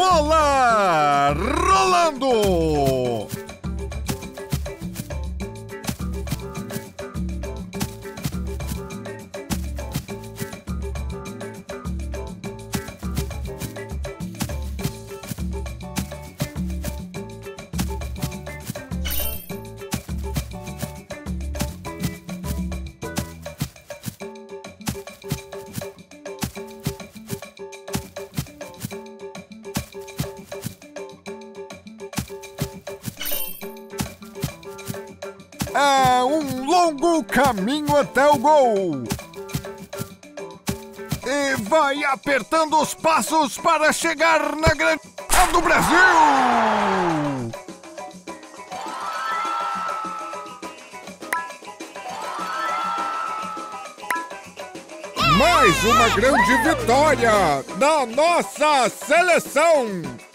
bola rolando! É um longo caminho até o gol. E vai apertando os passos para chegar na grande do Brasil. Mais uma grande vitória da nossa seleção!